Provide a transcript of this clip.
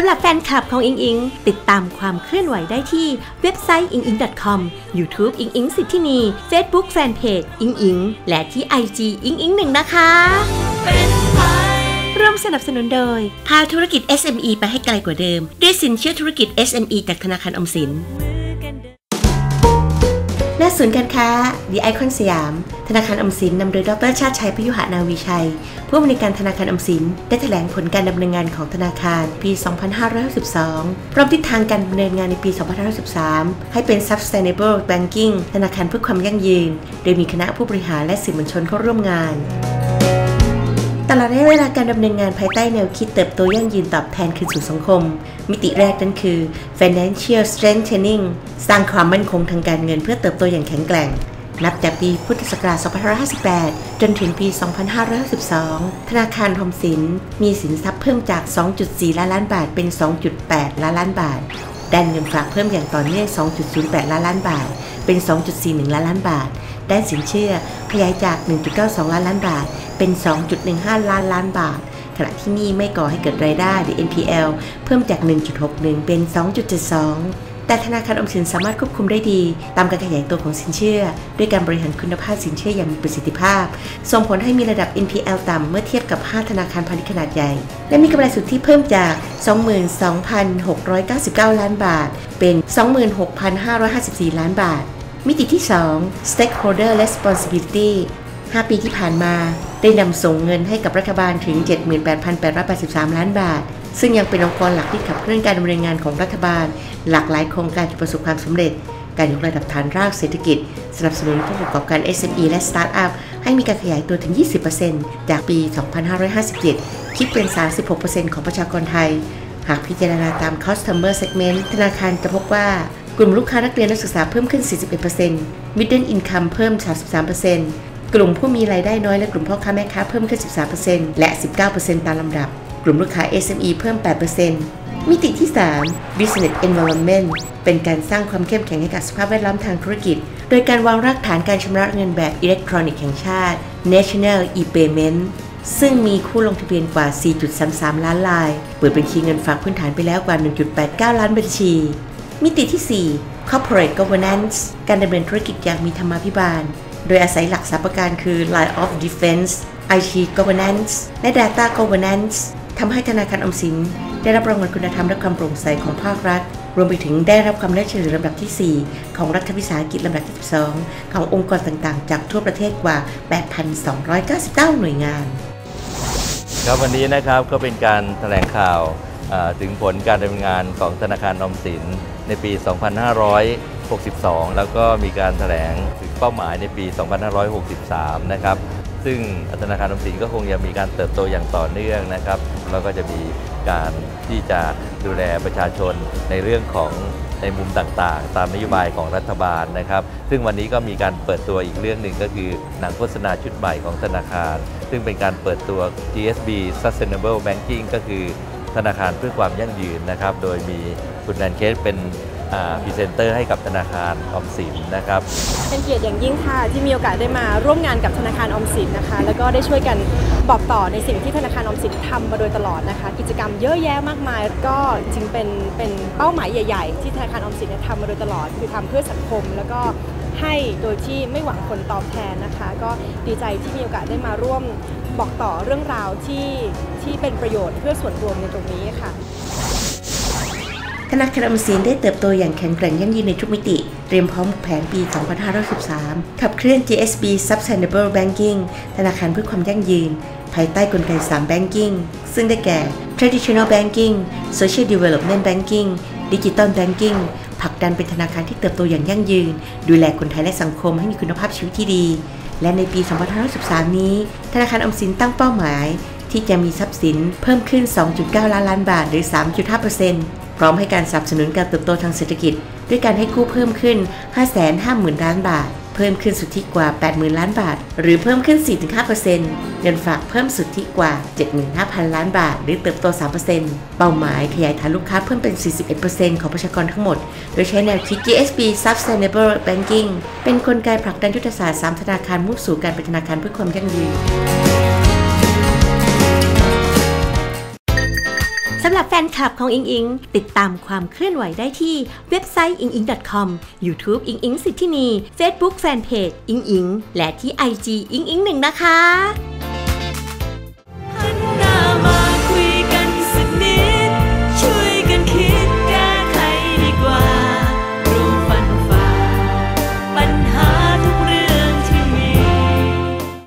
ำหรับแฟนคลับของอิงอิง ติดตามความเคลื่อนไหวได้ที่เว็บไซต์อิงอิง .com YouTube อิงอิงสิทธินี Facebook Fanpage อิงอิง และที่ IG อิงอิงหนึ่งนะคะร่วมสนับสนุนโดย พาธุรกิจ SME ไปให้ไกลกว่าเดิม ด้วยสินเชื่อธุรกิจ SME จากธนาคารอมสิน ณศูนย์การค้าดีไอคอนสยาม ธนาคารอมสินนำโดยดรชาติชัยพยุหนาวีชัย ผู้อำนวยการธนาคารอมสิน ได้แถลงผลการดำเนินงานของธนาคารปี 2562พร้อมทิศทางการดำเนินงานในปี 2563 ให้เป็น Sustainable Banking ธนาคารเพื่อความยั่งยืน โดยมีคณะผู้บริหารและสื่อมวลชนเข้าร่วมงาน ตลอดระยะเวลาการดำเนินงานภายใต้แนวคิดเติบโตยั่งยืนตอบแทนคืนสู่สังคม มิติแรกนั้นคือ financial strengthening สร้างความมั่นคงทางการเงินเพื่อเติบโตอย่างแข็งแกร่ง นับจากปีพุทธศักราช 2558 จนถึงปี 2562 ธนาคารทอมสิน มีสินทรัพย์เพิ่มจาก 2.4 ล้านล้านบาทเป็น 2.8 ล้านล้านบาทด้านเงินฝากเพิ่มอย่างต่อเนื่อง 2.08 ล้านล้านบาท เป็น 2.41 ล้านล้านบาท ด้านสินเชื่อ ขยายจาก 1.92 ล้านล้านบาท เป็น 2.15 ล้านล้านบาท ขณะที่นี้ไม่ก่อให้เกิดรายได้หรือ NPL เพิ่มจาก 1.61 เป็น 2.72แต่ธนาคารออมสินสามารถควบคุมได้ดี ตามการขยายตัวของสินเชื่อ ด้วยการบริหารคุณภาพสินเชื่ออย่างมีประสิทธิภาพ ส่งผลให้มีระดับ NPL ต่ำเมื่อเทียบกับ 5 ธนาคารพาณิชย์ขนาดใหญ่ และมีกำไรสุทธิเพิ่มจาก 22,699 ล้านบาท เป็น 26,554 ล้านบาท มิติที่ 2 stakeholder responsibility 5 ปีที่ผ่านมา ได้นำส่งเงินให้กับรัฐบาลถึง 78,883 ล้านบาท ซึ่งยังเป็นองค์กรหลักที่ขับเคลื่อนการดำเนินงานของรัฐบาล หลากหลายโครงการที่ประสบความสำเร็จ การยกระดับฐานรากเศรษฐกิจ สนับสนุนผู้ประกอบการ SME และสตาร์ทอัพให้มีการขยายตัวถึง 20%จากปี 2557 คิดเป็น 36%ของประชากรไทย หากพิจารณาตาม Customer Segment ธนาคารจะพบว่า กลุ่มลูกค้านักเรียนนักศึกษาเพิ่มขึ้น 41% Middle Income เพิ่ม 33%กลุ่มผู้มีรายได้น้อยและกลุ่มพ่อค้าแม่ค้าเพิ่มขึ้น 13%และ 19%ตามลำดับ กลุ่มลูกค้า SME เพิ่ม 8%มิติที่ 3 Business Environment เป็นการสร้างความเข้มแข็งให้กับสภาพแวดล้อมทางธุรกิจ โดยการวางรากฐานการชำระเงินแบบอิเล็กทรอนิกส์แห่งชาติ National e-Payment ซึ่งมีคู่ลงทะเบียนกว่า 4.33 ล้านราย เปิดบัญชีเงินฝากพื้นฐานไปแล้วกว่า 1.89 ล้านบัญชี มิติที่ 4 Corporate Governance การดำเนินธุรกิจอย่างมีธรรมาภิบาล โดยอาศัยหลักสามประการคือ Line of Defense IT Governance และ Data Governance ทำให้ธนาคารอมสิน ได้รับรางวัลคุณธรรมและความโปร่งใสของภาครัฐ รวมไปถึงได้รับความเลือกเฉลี่ยลำดับที่ 4 ของรัฐวิสาหกิจลำดับที่ 12 ขององค์กรต่างๆ จากทั่วประเทศกว่า 8,299 หน่วยงาน ครับวันนี้นะครับก็เป็นการแถลงข่าวถึงผลการดำเนินงานของธนาคารอมสิน ในปี 2562 แล้วก็มีการแถลงถึงเป้าหมายในปี 2563 นะครับ ซึ่งธนาคารออมสินก็คงจะมีการเติบโตอย่างต่อเนื่องนะครับ แล้วก็จะมีการที่จะดูแลประชาชนในเรื่องของในมุมต่างๆ ตามนโยบายของรัฐบาลนะครับ ซึ่งวันนี้ก็มีการเปิดตัวอีกเรื่องหนึ่งก็คือหนังโฆษณาชุดใหม่ของธนาคาร ซึ่งเป็นการเปิดตัว GSB Sustainable Banking ก็คือ ธนาคารเพื่อความยั่งยืนนะครับ โดยมีคุณแนนเคสเป็นพรีเซนเตอร์ให้กับธนาคารออมสินนะครับ เป็นเกียรติอย่างยิ่งค่ะ ที่มีโอกาสได้มาร่วมงานกับธนาคารออมสินนะคะ แล้วก็ได้ช่วยกันบอกต่อในสิ่งที่ธนาคารออมสินทำมาโดยตลอดนะคะ กิจกรรมเยอะแยะมากมาย ก็จริงเป็นเป็นเป้าหมายใหญ่ ๆ ที่ธนาคารออมสินเนี่ยทำมาโดยตลอด คือทำเพื่อสังคมแล้วก็ให้โดยที่ไม่หวังผลตอบแทนนะคะ ก็ดีใจที่มีโอกาสได้มาร่วม บอกต่อเรื่องราวที่ที่เป็นประโยชน์เพื่อส่วนรวมในตรงนี้ค่ะธนาคารออมสินได้เติบโตอย่างแข็งแกร่งยั่งยืนในทุกมิติ เตรียมพร้อมแผนปี 2513 ขับเคลื่อน GSB Sustainable Banking ธนาคารเพื่อความยั่งยืน ภายใต้กลไก 3 Banking ซึ่งได้แก่ Traditional Banking Social Development Banking Digital Banking ผลักดันเป็นธนาคารที่เติบโตอย่างยั่งยืน ดูแลคนไทยและสังคมให้มีคุณภาพชีวิตที่ดี และในปี 2513 นี้ ธนาคารออมสินตั้งเป้าหมาย ที่จะมีทรัพย์สินเพิ่มขึ้น 2.9 ล้านล้านบาทหรือ 3.5%พร้อมให้การสนับสนุนการเติบโตทางเศรษฐกิจ ด้วยการให้กู้เพิ่มขึ้น 550,000 ล้านบาท เพิ่มขึ้นสุทธิกว่า 80,000 ล้านบาท หรือเพิ่มขึ้น 4-5%เงินฝากเพิ่มสุทธิกว่า 75,000 ล้านบาท หรือเติบโต 3%เป้าหมายขยายฐานลูกค้าเพิ่มเป็น 41%ของประชากรทั้งหมด โดยใช้แนวคิด GSB Sustainable Banking เป็นกลไกผลักดันยุทธศาสตร์ 3 ธนาคารมุ่งสู่การเป็นธนาคารเพื่อความยั่งยืน หรับแฟนคลับของอิงอิง ติดตามความเคลื่อนไหวได้ที่เว็บไซต์อิงอิง .com YouTube อิงอิงสิทธินี Facebook Fanpage อิงอิง และที่ IG อิงอิงหนึ่งนะคะ